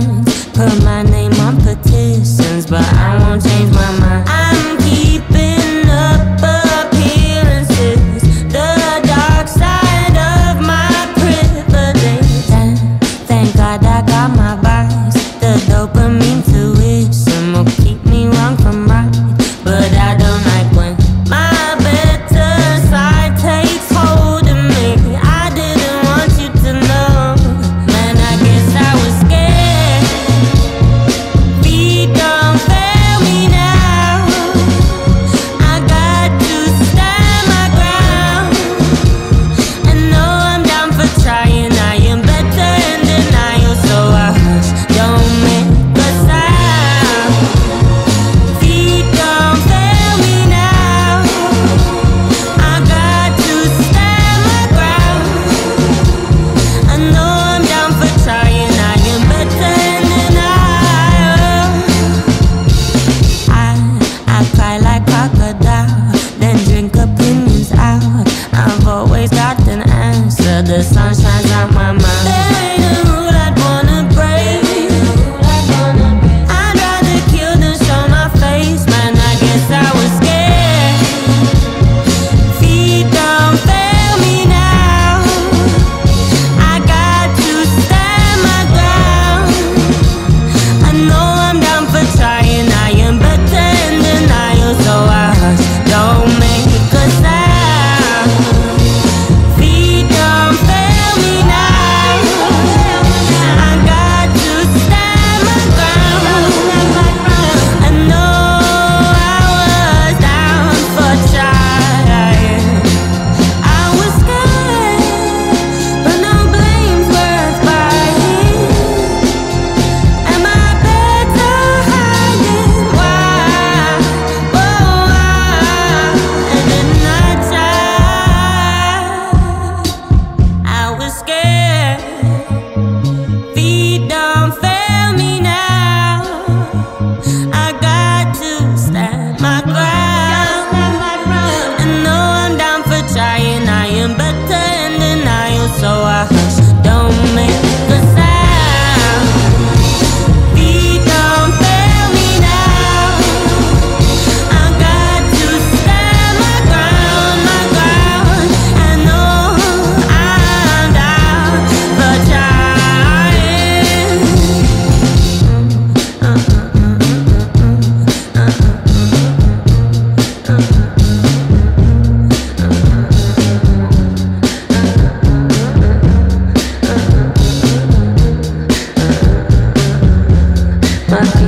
mind. Put my name. My feet